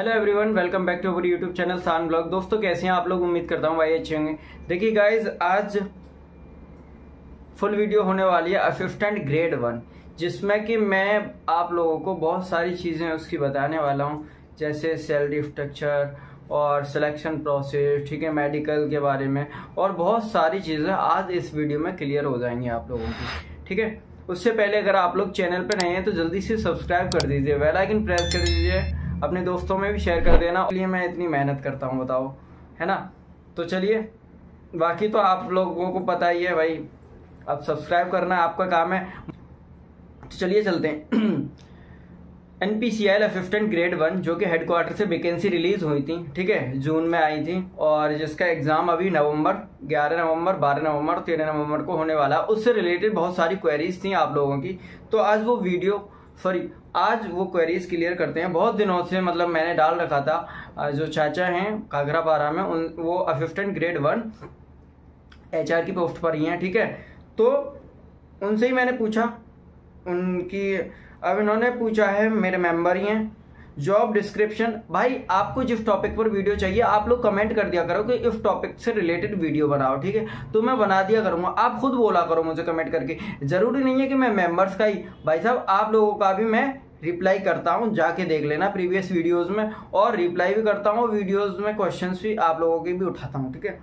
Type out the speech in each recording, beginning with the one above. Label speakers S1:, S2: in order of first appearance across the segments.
S1: Hello everyone welcome back to our YouTube channel सान blog दोस्तों, कैसे हैं आप लोग? उम्मीद करता हूँ भाई अच्छे होंगे। देखिए गाइज़ आज फुल वीडियो होने वाली है असिस्टेंट ग्रेड वन जिसमें कि मैं आप लोगों को बहुत सारी चीज़ें उसकी बताने वाला हूँ। जैसे सैलरी स्ट्रक्चर और सिलेक्शन प्रोसेस ठीक है मेडिकल के बारे में, और बहुत सारी चीज़ें आज इस वीडियो में क्लियर हो जाएँगी आप लोगों की, ठीक है? उससे पहले अगर आप लोग चैनल पर नए हैं तो जल्दी से सब्सक्राइब कर दीजिए बेल आइकन प्रेस कर दीजिए अपने दोस्तों में भी शेयर कर देना। इसलिए मैं इतनी मेहनत करता हूँ, बताओ। है ना? तो चलिए, बाकी तो आप लोगों को पता ही है भाई। अब सब्सक्राइब करना आपका काम है। तो चलिए चलते हैं। N P C L assistant grade one जो कि हेडक्वार्टर से वैकेंसी रिलीज़ हुई थी, ठीक है? जून में आई थी, और जिसका एग्ज़ाम अभी नवंबर 11 नवंबर 12 नवंबर 13 नवंबर को होने वाला उससे रिलेटेड बहुत सारी क्वेरीज थी आप लोगों की। तो आज वो वीडियो सॉरी आज वो क्वेरीज क्लियर करते हैं। बहुत दिनों से मतलब मैंने डाल रखा था। जो चाचा हैं कागरा पारा में, उन, वो असिस्टेंट ग्रेड वन एचआर की पोस्ट पर ही हैं, ठीक है? तो उनसे ही मैंने पूछा। उनकी, अब इन्होंने पूछा है, मेरे मेंबर ही हैं। जॉब डिस्क्रिप्शन भाई, आपको जिस टॉपिक पर वीडियो चाहिए, आप लोग कमेंट कर दिया करो कि इस टॉपिक से रिलेटेड वीडियो बनाओ, ठीक है? तो मैं बना दिया करूँगा। आप खुद बोला करो मुझे कमेंट करके। ज़रूरी नहीं है कि मैं मेंबर्स का ही भाई साहब, आप लोगों का भी मैं रिप्लाई करता हूँ, जाके देख लेना प्रीवियस वीडियोज़ में। और रिप्लाई भी करता हूँ वीडियोज़ में क्वेश्चन भी आप लोगों के भी उठाता हूँ, ठीक है?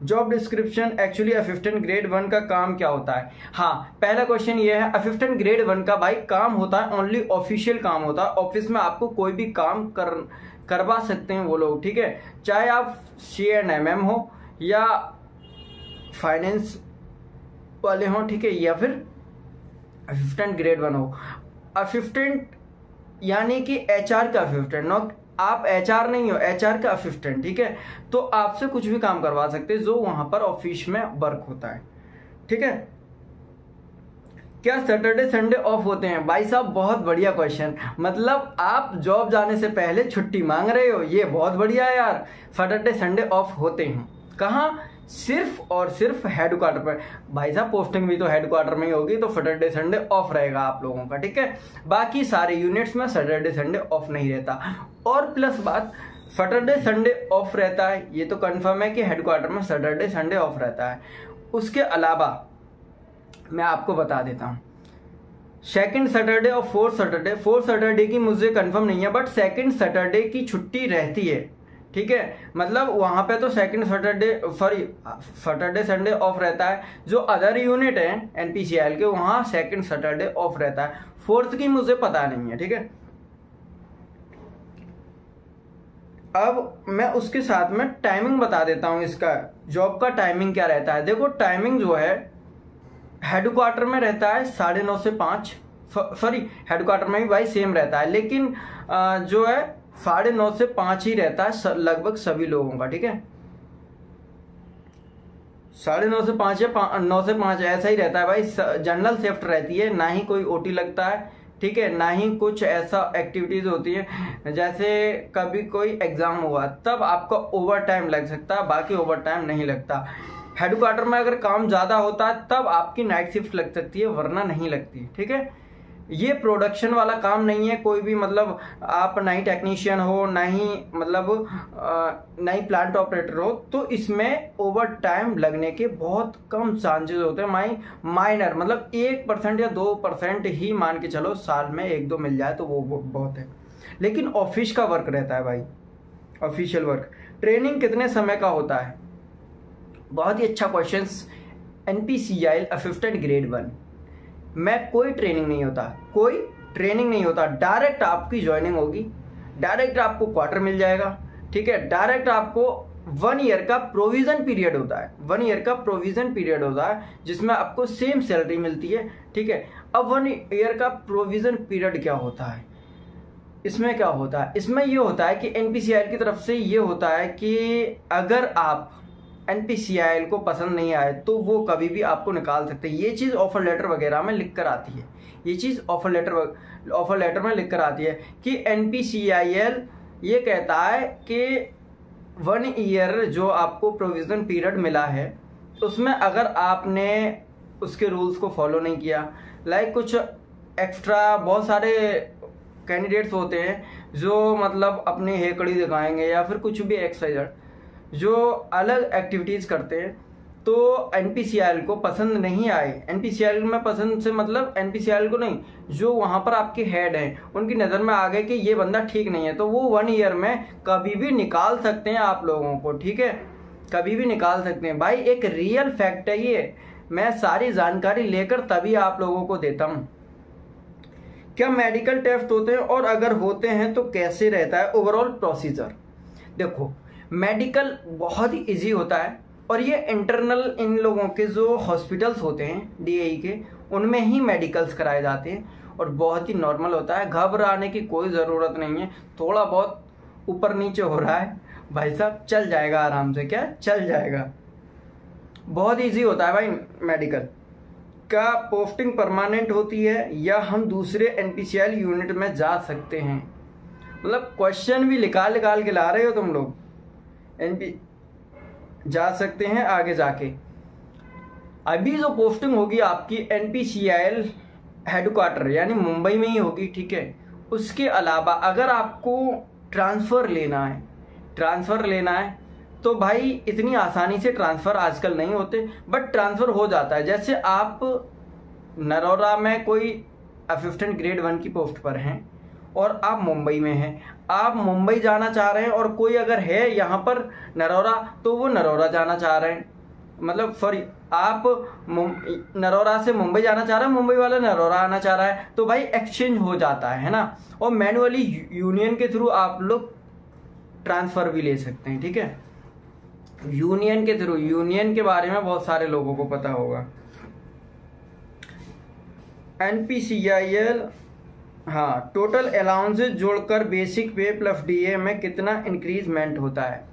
S1: Job description actually assistant grade one का काम क्या होता है? हाँ पहला क्वेश्चन ये है असिस्टेंट ग्रेड वन का भाई काम होता है ओनली ऑफिशियल काम होता है। ऑफ़िस में आपको कोई भी काम कर, करवा सकते हैं वो लोग, ठीक है? चाहे आप सी एंड एम एम हो, या फाइनेंस वाले हों, ठीक है? या फिर असिस्टेंट ग्रेड वन हो। असिस्टेंट यानी कि एचआर का असिस्टेंट नॉट आप एचआर नहीं हो एचआर का असिस्टेंट ठीक है? तो आपसे कुछ भी काम करवा सकते हैं जो वहाँ पर ऑफ़िस में वर्क होता है, ठीक है? क्या सैटरडे संडे ऑफ़ होते हैं? भाई साहब, बहुत बढ़िया क्वेश्चन मतलब आप जॉब जाने से पहले छुट्टी मांग रहे हो, ये बहुत बढ़िया है यार. सैटरडे संडे ऑफ़ होते हैं. कहा? सिर्फ़ और सिर्फ़ हेडक्वार्टर पर भाई साहब पोस्टिंग भी तो हेडक्वार्टर में ही होगी तो सैटरडे संडे ऑफ़ रहेगा आप लोगों का, ठीक है? बाकी सारे यूनिट्स में सैटरडे संडे ऑफ़ नहीं रहता। और प्लस बात सैटरडे संडे ऑफ़ रहता है, ये तो कंफर्म है कि हेडक्वार्टर में सैटरडे संडे ऑफ़ रहता है। उसके अलावा, मैं आपको बता देता हूँ। सेकेंड सैटरडे और फोर्थ सैटरडे फोर्थ सैटरडे की मुझे कंफर्म नहीं है बट सेकेंड सैटरडे की छुट्टी रहती है। ठीक है? मतलब वहाँ पे तो second Saturday sorry Saturday Sunday off रहता है। जो अदर यूनिट है एनपीसीएल के, वहाँ सेकंड सैटरडे ऑफ़ रहता है। फोर्थ की मुझे पता नहीं है, ठीक है? अब मैं उसके साथ में टाइमिंग बता देता हूँ इसका। जॉब का टाइमिंग क्या रहता है? देखो टाइमिंग जो है हेडक्वार्टर में रहता है साढ़े नौ से पाँच। सॉरी हेडक्वार्टर में भी भाई सेम रहता है। लेकिन जो है साढ़े नौ से पाँच ही रहता है लगभग सभी लोगों का, ठीक है? साढ़े नौ से पाँच या नौ से पाँच, ऐसा ही रहता है भाई। जनरल शिफ्ट रहती है, ना ही कोई ओटी लगता है, ठीक है? ना ही कुछ ऐसा एक्टिविटीज़ होती है, जैसे कभी कोई एग्ज़ाम हुआ, तब आपका ओवर टाइम लग सकता है बाकी ओवर टाइम नहीं लगता। हेडक्वार्टर में अगर काम ज़्यादा होता है तब आपकी नाइट शिफ्ट लग सकती है, वरना नहीं लगती, ठीक है? ये प्रोडक्शन वाला काम नहीं है, कोई भी मतलब आप ना ही टेक्नीशियन हो, ना ही मतलब ना ही प्लांट ऑपरेटर हो तो इसमें ओवर टाइम लगने के बहुत कम चांसेस होते हैं। माई माइनर मतलब एक परसेंट या दो परसेंट ही मान के चलो साल में एक दो मिल जाए तो वो बहुत है। लेकिन ऑफ़िस का वर्क रहता है भाई ऑफिशियल वर्क ट्रेनिंग कितने समय का होता है? बहुत ही अच्छा question NPCI assistant grade one में कोई ट्रेनिंग नहीं होता, कोई ट्रेनिंग नहीं होता। डायरेक्ट आपकी ज्वाइनिंग होगी। डायरेक्ट आपको क्वार्टर मिल जाएगा। ठीक है? डायरेक्ट आपको वन ईयर का प्रोविज़न पीरियड होता है। वन ईयर का प्रोविज़न पीरियड होता है, जिसमें आपको सेम सैलरी मिलती है। ठीक है? अब वन ईयर का प्रोविज़न पीरियड क्या होता है? इसमें क्या होता है? इसमें यह होता है कि एनपीसीआई की तरफ़ से ये होता है कि अगर आप एनपीसीआईएल को पसंद नहीं आए तो वो कभी भी आपको निकाल सकते हैं। ये चीज़ ऑफ़र लेटर वगैरह में लिख कर आती है। ये चीज़ ऑफ़र लेटर ऑफ़र लेटर में लिख कर आती है कि एनपीसीआईएल ये कहता है कि वन ईयर जो आपको प्रोविज़न पीरियड मिला है, उसमें अगर आपने उसके रूल्स को फॉलो नहीं किया लाइक कुछ एक्स्ट्रा बहुत सारे कैंडिडेट्स होते हैं जो मतलब अपनी हेकड़ी दिखाएँगे या फिर कुछ भी एक्सरसाइज जो अलग एक्टिविटीज़ करते तो एनपीसीआईएल को पसंद नहीं आए। एनपीसीआईएल में पसंद से मतलब एनपीसीआईएल को नहीं, जो वहाँ पर आपके हेड हैं, उनकी नज़र में आ गए कि ये बंदा ठीक नहीं है तो वो वन ईयर में कभी भी निकाल सकते हैं आप लोगों को, ठीक है? कभी भी निकाल सकते हैं। भाई, एक रियल फैक्ट है ये। मैं सारी जानकारी लेकर तभी आप लोगों को देता हूँ। क्या मेडिकल टेस्ट होते हैं? और अगर होते हैं तो कैसे रहता है? ओवरऑल प्रोसीजर देखो मेडिकल बहुत ही ईजी होता है और ये इंटरनल इन लोगों के जो हॉस्पिटल्स होते हैं डी के, उनमें ही मेडिकल्स कराए जाते हैं और बहुत ही नॉर्मल होता है। घबराने की कोई ज़रूरत नहीं है। थोड़ा बहुत ऊपर नीचे हो रहा है। भाई साहब, चल जाएगा आराम से। क्या? चल जाएगा। बहुत इजी होता है भाई मेडिकल का पोस्टिंग परमानेंट होती है या हम दूसरे एनपीसीएल यूनिट में जा सकते हैं? मतलब क्वेश्चन भी निकाल निकाल के ला रहे हो तुम लोग। एनपी जा सकते हैं आगे जाके। अभी जो पोस्टिंग होगी आपकी एनपीसीएल हेडक्वार्टर यानी मुंबई में ही होगी, ठीक है? उसके अलावा अगर आपको ट्रांसफ़र लेना है ट्रांसफ़र लेना है तो भाई इतनी आसानी से ट्रांसफ़र आजकल नहीं होते बट ट्रांसफ़र हो जाता है। जैसे आप नरोरा में कोई असिस्टेंट ग्रेड वन की पोस्ट पर हैं और आप मुंबई में हैं। आप मुंबई जाना चाह रहे हैं और कोई अगर है यहाँ पर नरोरा तो वो नरोरा जाना चाह रहे हैं। मतलब सॉरी आप नरोरा से मुंबई जाना चाह रहे हैं, मुंबई वाला नरोरा आना चाह रहा है तो भाई एक्सचेंज हो जाता है ना? और मैनुअली यूनियन के थ्रू आप लोग ट्रांसफ़र भी ले सकते हैं, ठीक है? यूनियन के थ्रू यूनियन के बारे में बहुत सारे लोगों को पता होगा। एनपीसीआईएल हाँ टोटल अलाउंसेज जोड़कर बेसिक पे प्लस डीए में कितना इंक्रीजमेंट होता है?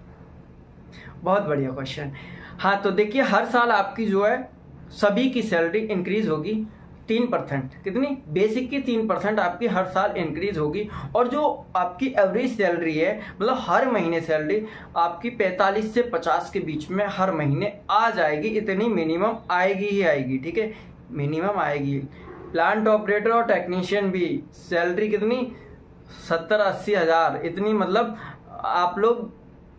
S1: बहुत बढ़िया क्वेश्चन हाँ तो देखिए, हर साल आपकी जो है, सभी की सैलरी इंक्रीज होगी तीन परसेंट. कितनी? बेसिक की तीन परसेंट आपकी हर साल इंक्रीज होगी. और जो आपकी एवरेज सैलरी है मतलब हर महीने सैलरी आपकी पैंतालीस से पचास के बीच में हर महीने आ जाएगी. इतनी मिनिमम आएगी ही आएगी, ठीक है? मिनिमम आएगी. प्लांट ऑपरेटर और टेक्नीशियन भी। सैलरी कितनी? सत्तर अस्सी हज़ार। इतनी मतलब आप लोग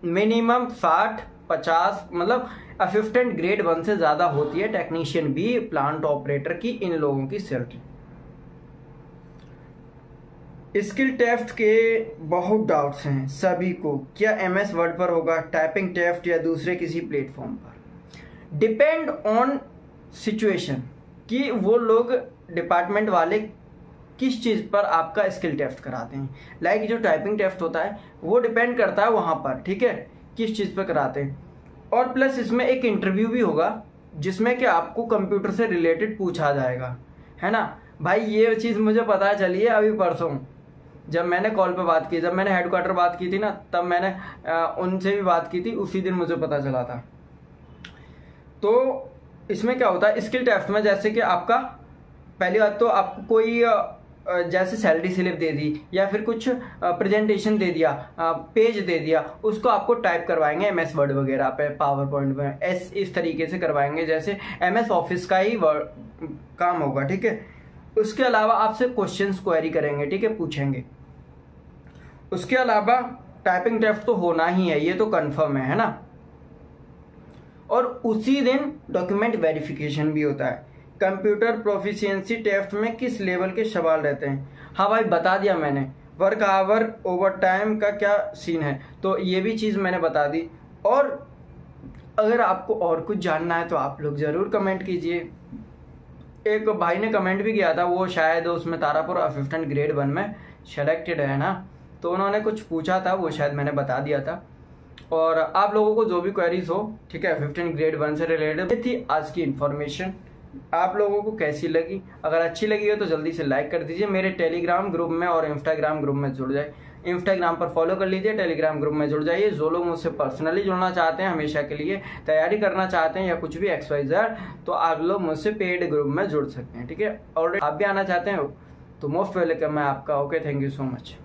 S1: मिनिमम साठ, पचास मतलब असिस्टेंट ग्रेड वन से ज़्यादा होती है टेक्नीशियन भी, प्लांट ऑपरेटर की, इन लोगों की सैलरी। स्किल टेस्ट के बहुत डाउट्स हैं सभी को। क्या एम एस वर्ड पर होगा? टाइपिंग टेस्ट या दूसरे किसी प्लेटफॉर्म पर? डिपेंड ऑन सिचुएशन कि वो लोग डिपार्टमेंट वाले किस चीज़ पर आपका स्किल टेस्ट कराते हैं। लाइक like जो टाइपिंग टेस्ट होता है, वो डिपेंड करता है वहाँ पर, ठीक है? किस चीज़ पर कराते हैं। और प्लस इसमें एक इंटरव्यू भी होगा, जिसमें कि आपको कंप्यूटर से रिलेटेड पूछा जाएगा, है ना? भाई, ये चीज़ मुझे पता चली है अभी परसों। जब मैंने कॉल पे बात की, जब मैंने हेडक्वार्टर बात की थी ना, तब मैंने उनसे भी बात की थी, उसी दिन मुझे पता चला था। तो इसमें क्या होता है, स्किल टेस्ट में जैसे कि आपका पहली बात तो आपको कोई जैसे सैलरी स्लिप दे दी, या फिर कुछ प्रेजेंटेशन दे दिया पेज दे दिया, उसको आपको टाइप करवाएँगे एम एस वर्ड वगैरह पे पावर पॉइंट में एस इस तरीके से करवाएँगे, जैसे एम एस ऑफ़िस का ही वर्ड काम होगा, ठीक है? उसके अलावा आपसे क्वेश्चन क्वेरी करेंगे, ठीक है? पूछेंगे। उसके अलावा टाइपिंग टेस्ट तो होना ही है, ये तो कन्फर्म है है ना? और उसी दिन डॉक्यूमेंट वेरिफिकेशन भी होता है। कंप्यूटर प्रोफिशिएंसी टेस्ट में किस लेवल के सवाल रहते हैं? हाँ भाई, बता दिया मैंने। वर्क आवर ओवर टाइम का क्या सीन है? तो ये भी चीज़ मैंने बता दी। और अगर आपको और कुछ जानना है तो आप लोग ज़रूर कमेंट कीजिए। एक भाई ने कमेंट भी किया था, वो शायद उसमें तारापुर असिस्टेंट ग्रेड वन में सेलेक्टेड है ना? तो उन्होंने कुछ पूछा था, वो शायद मैंने बता दिया था। और आप लोगों को जो भी क्वेरीज हो, ठीक है फिफ्टीन ग्रेड वन से रिलेटेड थी आज की इन्फॉर्मेशन आप लोगों को कैसी लगी? अगर अच्छी लगी हो तो जल्दी से लाइक कर दीजिए। मेरे टेलीग्राम ग्रुप में और इंस्टाग्राम ग्रुप में जुड़ जाए। इंस्टाग्राम पर फॉलो कर लीजिए टेलीग्राम ग्रुप में जुड़ जाइए। जो लोग मुझसे पर्सनली जुड़ना चाहते हैं, हमेशा के लिए तैयारी करना चाहते हैं या कुछ भी एक्सवाइजर तो आप लोग मुझसे पेड ग्रुप में जुड़ सकते हैं, ठीक है? ऑलरेडी आप भी आना चाहते हो तो मोस्ट वेलकम है आपका। Okay thank you so much